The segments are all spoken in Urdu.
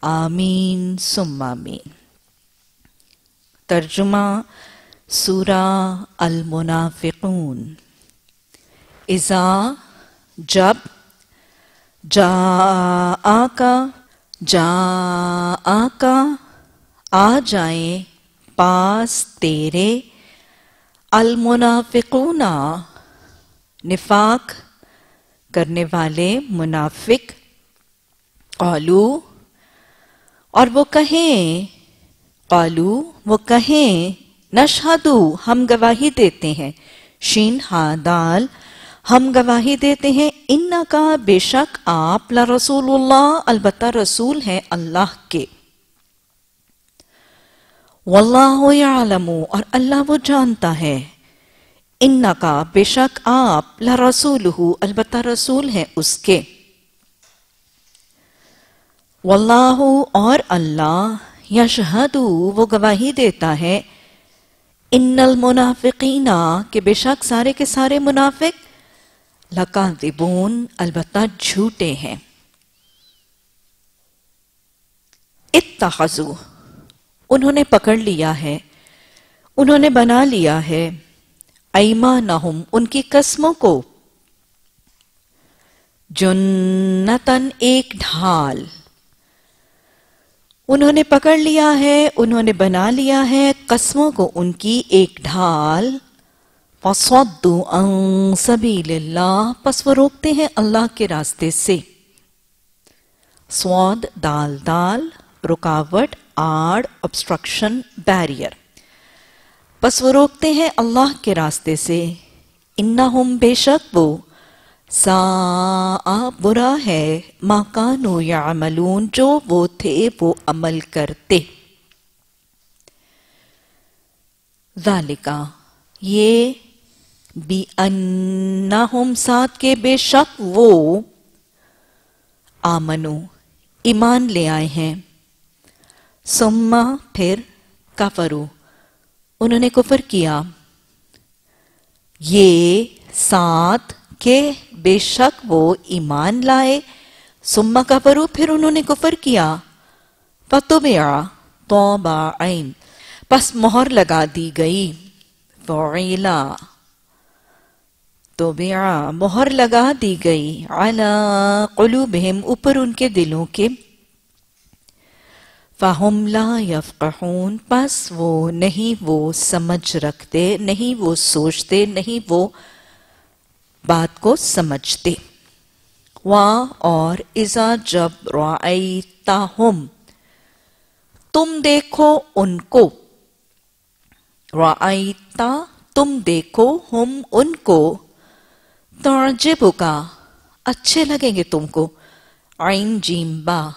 آمین، ثم آمین۔ ترجمہ سورہ المنافقون۔ اذا جب جا آکا جا آکا آ جائیں پاس تیرے المنافقون، نفاق کرنے والے منافق، قالو اور وہ کہیں، قالو، وہ کہیں، نشہدو، ہم گواہی دیتے ہیں۔ شین ہا دال، ہم گواہی دیتے ہیں۔ ان کا بے شک آپ لا رسول اللہ، البتہ رسول ہیں اللہ کے۔ واللہ یعلم اور اللہ وہ جانتا ہے۔ ان کا بے شک آپ لا البتہ رسول ہیں اس کے۔ واللہ اور اللہ یشہد وہ گواہی دیتا ہے۔ ان المنافقین کہ بے شک سارے کے سارے منافق لکاذبون، البتہ جھوٹے ہیں۔ اتخذو، انہوں نے پکڑ لیا ہے۔ انہوں نے بنا لیا ہے۔ ایمانہم، ان کی قسموں کو۔ جنتن ایک ڈھال۔ انہوں نے پکڑ لیا ہے، انہوں نے بنا لیا ہے قسموں کو ان کی ایک ڈھال۔ فَصَدُّ عَن سَبِيلِ اللَّهِ۔ پس وہ روکتے ہیں اللہ کے راستے سے۔ سواد، دال دال، رکاوٹ، آڑ، obstruction بیریئر پس وہ روکتے ہیں اللہ کے راستے سے۔ انہم بے شک وہ سا برا ہے۔ ما کانو یعملون، جو وہ تھے وہ عمل کرتے۔ ذالکا، یہ بی انہم ساتھ کے بے شک وہ آمنو، ایمان لے آئے ہیں۔ سما پھر کفرو انہوں نے کفر کیا۔ یہ ساتھ کہ بے شک وہ ایمان لائے سما کفرو پھر انہوں نے کفر کیا۔ فتبعا توبا عین پس مہر لگا دی گئی۔ فعیلا توبعا مہر لگا دی گئی۔ علا قلوبہم اوپر ان کے دلوں کے۔ فَهُمْ لَا يَفْقَحُونَ پس وہ نہیں، وہ سمجھ رکھتے، نہیں وہ سوچتے، نہیں وہ بات کو سمجھتے۔ وا اور ازا جب رعیتاہم تم دیکھو ان کو۔ رعیتا تم دیکھو ہم ان کو۔ تعجب کا اچھے لگیں گے تم کو۔ عین جیم با،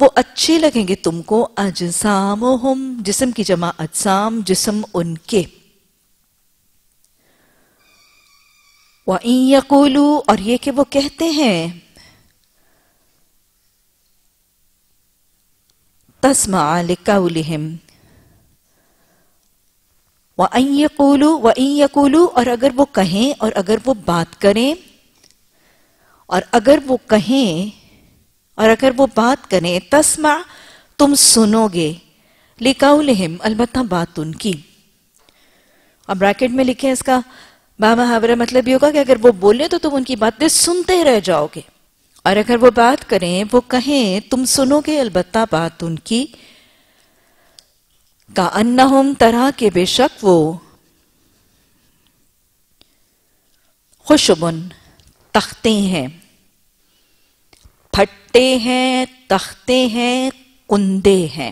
وہ اچھے لگیں گے تم کو۔ اجسامہم، جسم کی جمع اجسام، جسم ان کے۔ وَإِن يَقُولُوا، اور یہ کہ وہ کہتے ہیں، تَسْمَعَ لِقَوْلِهِمْ وَإِن يَقُولُوا وَإِن يَقُولُوا، اور اگر وہ کہیں، اور اگر وہ بات کریں، اور اگر وہ کہیں، اور اگر وہ بات کریں، تسمع، تم سنو گے لِقَوْلِهِمْ البتہ بات ان کی۔ اب بریکٹ میں لکھیں اس کا بابا مطلب یہ ہوگا کہ اگر وہ بولیں تو تم ان کی باتیں سنتے رہ جاؤ گے۔ اور اگر وہ بات کریں، وہ کہیں، تم سنو گے، البتہ بات ان کی کا انہم طرح کے بے شک وہ خوشبن تختے ہیں۔ پھٹے ہیں، تختے ہیں، کندے ہیں۔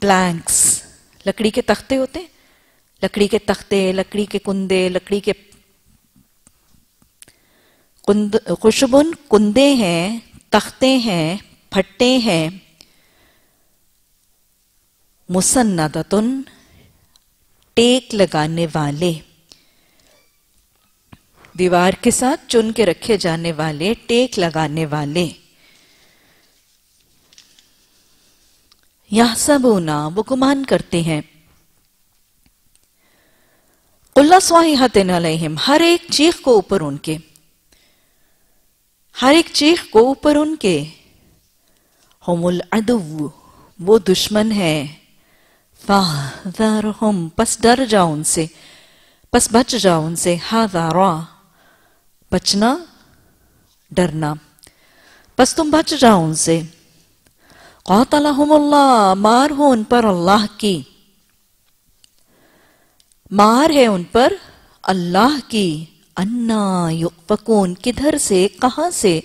پلانکس، لکڑی کے تختے ہوتے ہیں۔ لکڑی کے تختے، لکڑی کے کندے، لکڑی کے خوشبن کندے ہیں، تختے ہیں، پھٹے ہیں۔ مسندتن ٹیک لگانے والے۔ دیوار کے ساتھ چن کے رکھے جانے والے، ٹیک لگانے والے۔ یہ سب وہ گمان کرتے ہیں۔ اللہ سواہتن علیہم، ہر ایک چیخ کو اوپر ان کے۔ ہر ایک چیخ کو اوپر ان کے۔ ہم العدو، وہ دشمن ہے۔ فاہذارہم پس ڈر جاؤ ان سے۔ پس بچ جاؤ ان سے۔ ہاذارا بچنا، ڈرنا۔ پس تم بچ جاؤ ان سے۔ قاتلہم اللہ، مار ہو ان پر اللہ کی۔ مار ہے ان پر اللہ کی، انا یقفکون کدھر سے، کہاں سے؟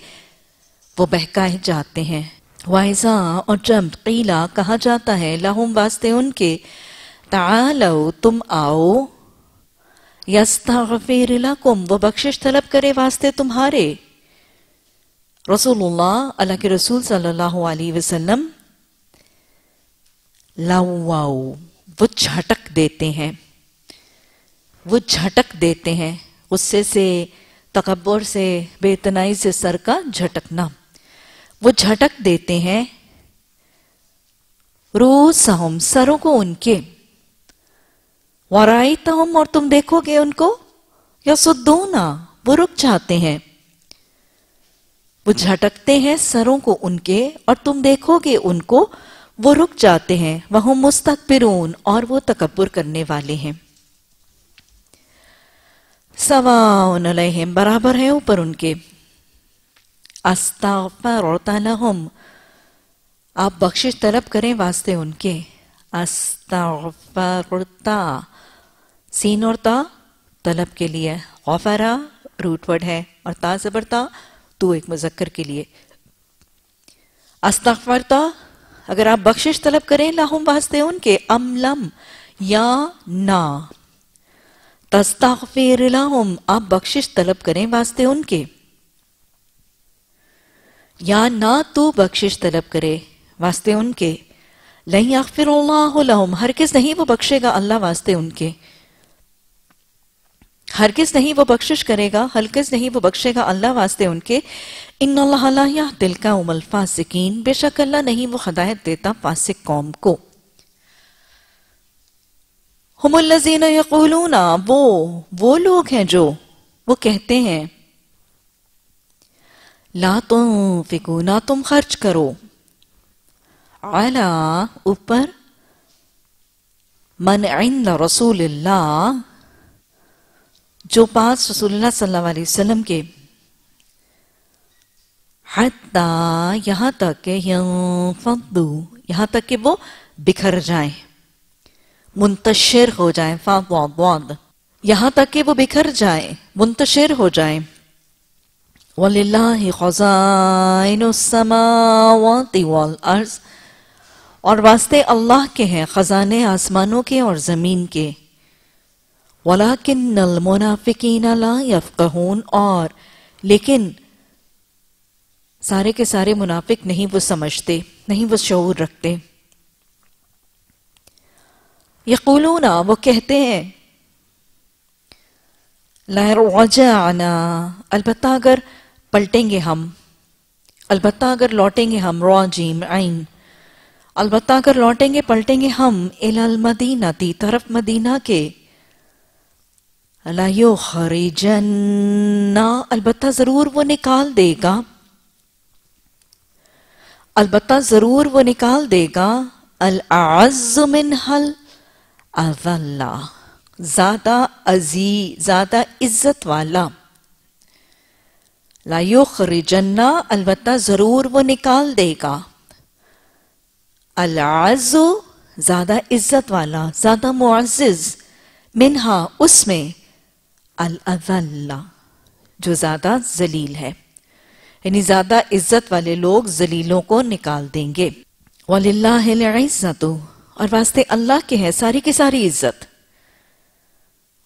وہ بہکائے جاتے ہیں۔ وائزا اور جب قیلہ کہا جاتا ہے لہم واسطے ان کے۔ تعالو تم آؤ۔ یستغفیر لکم وہ بخشش طلب کرے واسطے تمہارے۔ رسول اللہ اللہ کے رسول صلی اللہ علیہ وسلم لاؤ وہ جھٹک دیتے ہیں۔ وہ جھٹک دیتے ہیں۔ غصے سے، تکبر سے، بے تنائی سے سر کا جھٹکنا۔ وہ جھٹک دیتے ہیں۔ روز ہم سروں کو ان کے۔ ورائتہم اور تم دیکھو گے ان کو۔ یا سدونا وہ رک جاتے ہیں۔ وہ جھٹکتے ہیں سروں کو ان کے، اور تم دیکھو گے ان کو۔ وہ رک جاتے ہیں۔ وہ مستقبرون اور وہ تکبر کرنے والے ہیں۔ سواؤن علیہم، برابر ہے اوپر ان کے۔ استغفر لہم۔ آپ بخشش طلب کریں واسطے ان کے۔ استغفرتا سین اور تا طلب کے لیے۔ غفرہ روٹ ورڈ ہے اور تا زبرتا تو ایک مذکر کے لیے۔ استغفرتا اگر آپ بخشش طلب کریں لاہم واسطے ان کے، ام لم یا نا۔ تستغفیر لاہم آپ بخشش طلب کریں واسطے ان کے۔ یا نہ تو بخشش طلب کرے واسطے ان کے۔ لن یغفر اللہ لہم ہرکس نہیں وہ بخشے گا اللہ واسطے ان کے۔ ہرگز نہیں وہ بخشش کرے گا، ہرگز نہیں وہ بخشے گا اللہ واسطے ان کے۔ ان اللہ لا دل کا ام الفاسقین، بے شک اللہ نہیں وہ ہدایت دیتا فاسق قوم کو۔ ہم الذین یقولون، وہ وہ لوگ ہیں جو، وہ کہتے ہیں، لا تنفقو، نہ تم خرچ کرو۔ علا اوپر، من عند رسول اللہ جو پاس رسول اللہ صلی اللہ علیہ وسلم کے۔ حتی یہاں تک کہ یہاں تک کہ وہ بکھر جائیں۔ منتشر ہو جائیں یہاں تک کہ وہ بکھر جائیں، منتشر ہو جائیں۔ وَلِلَّهِ خَزَائِنُ السَّمَاوَاتِ وَالْأَرْضِ۔ اور واسطے اللہ کے ہیں، خزانے آسمانوں کے اور زمین کے۔ وَلَكِنَّ الْمُنَافِقِينَ لَا يَفْقَهُونَ۔ اور لیکن سارے کے سارے منافق نہیں وہ سمجھتے، نہیں وہ شعور رکھتے۔ یقولون وہ کہتے ہیں رجعنا. البتہ اگر پلٹیں گے ہم، البتہ اگر لوٹیں گے ہم راجیم عین البتہ اگر لوٹیں گے، پلٹیں گے ہم المدینہ تی طرف مدینہ کے لایو البتہ ضرور وہ نکال دے گا، البتہ ضرور وہ نکال دے گا، العز من حل اذلہ زیادہ عزیز زیادہ عزت والا لا یخرجن البتہ ضرور وہ نکال دے گا العز زیادہ عزت والا زیادہ معزز منہا اس میں جو زیادہ ذلیل ہے یعنی زیادہ عزت والے لوگ ذلیلوں کو نکال دیں گے وَلِلَّهِ الْعِزَّةُ اور واسطے اللہ کے ہیں ساری کی ساری عزت۔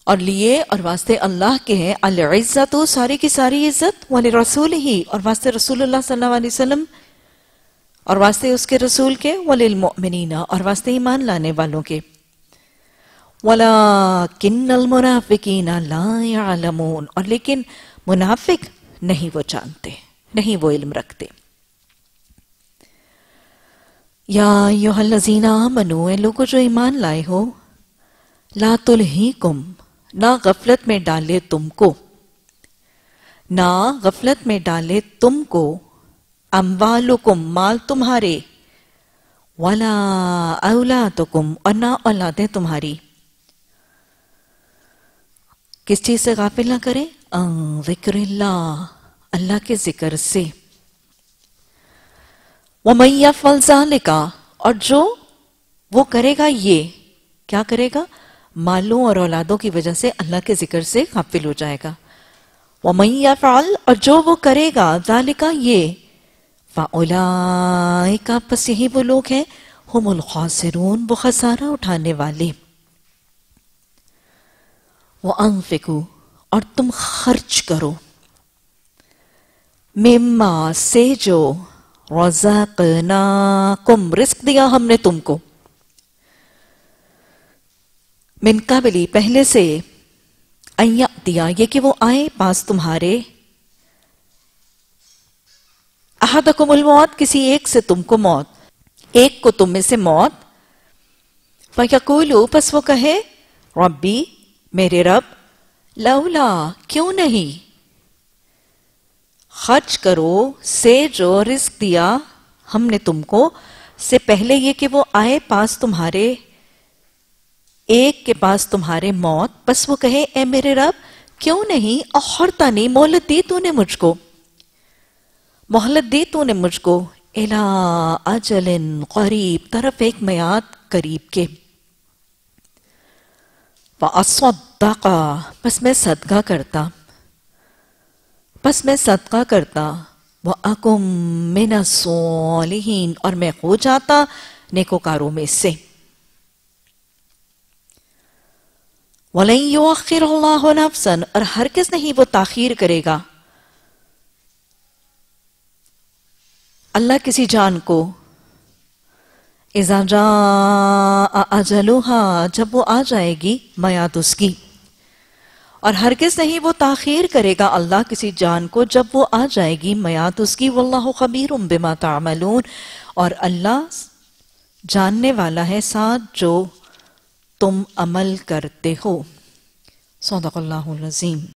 اور لیے اور واسطے اللہ کے ہیں العزت ساری کی ساری عزت ولی رسول ہی اور واسطے رسول اللہ صلی اللہ علیہ وسلم، اور واسطے اس کے رسول کے وَلِلْمُؤْمِنِينَ اور واسطے ایمان لانے والوں کے۔ وَلَكِنَّ الْمُنَافِقِينَ لَا يَعْلَمُونَ اور لیکن منافق نہیں وہ جانتے، نہیں وہ علم رکھتے۔ یا ایوہ الذین آمنو، اے لوگو جو ایمان لائے ہو، لا تلہیکم، نہ غفلت میں ڈالے تم کو۔ نہ غفلت میں ڈالے تم کو، اموالکم، مال تمہارے۔ ولا اولادکم، اور نہ اولادیں تمہاری۔ کس چیز سے غافل نہ کریں؟ ذکر اللہ اللہ کے ذکر سے۔ وَمَنْ يَفْعَلْ ذَلِكَ، اور جو وہ کرے گا یہ، کیا کرے گا؟ مالوں اور اولادوں کی وجہ سے اللہ کے ذکر سے غافل ہو جائے گا۔ وَمَنْ يَفْعَلْ، اور جو وہ کرے گا، ذَلِكَ یہ فَأُولَائِكَ پس یہی وہ لوگ ہیں ہم الخاسرون، وہ خسارہ اٹھانے والے۔ وَأَنفِقُوا، اور تم خرچ کرو۔ مما سے جو رزقناکم رزق دیا ہم نے تم کو۔ من قبلی پہلے سے۔ دیا یہ کہ وہ آئے پاس تمہارے۔ احدکم الموت، کسی ایک سے تم کو موت۔ ایک کو تم میں سے موت۔ فَيَقُولُ پس وہ کہے ربی میرے رب، لولا، کیوں نہیں؟ خرچ کرو سے جو رزق دیا ہم نے تم کو۔ سے پہلے یہ کہ وہ آئے پاس تمہارے، ایک کے پاس تمہارے موت۔ بس وہ کہے، اے میرے رب، کیوں نہیں؟ اخرتا نہیں، مہلت دی تو نے مجھ کو۔ مہلت دی تو نے مجھ کو۔ الہ اجل قریب، طرف ایک میاد قریب کے۔ فَأَصَدَّقَ۔ بس میں صدقہ کرتا۔ بس میں صدقہ کرتا، وَأَكُمْ مِنَ الصَّالِحِينَ، اور میں ہو جاتا نیکوکاروں میں سے۔ وَلَن يُوَخِّرُ اللَّهُ نَفْسًا، اور ہرکس نہیں وہ تاخیر کرے گا۔ اللہ کسی جان کو، اِذَا جَاءَ أَجَلُهَا، جب وہ آ جائے گی میاد اس کی۔ اور ہرگز نہیں وہ تاخیر کرے گا اللہ کسی جان کو، جب وہ آ جائے گی میات اس کی، واللہ خبیر بما تعملون۔ اور اللہ جاننے والا ہے ساتھ جو تم عمل کرتے ہو۔ صدق اللہ العظیم۔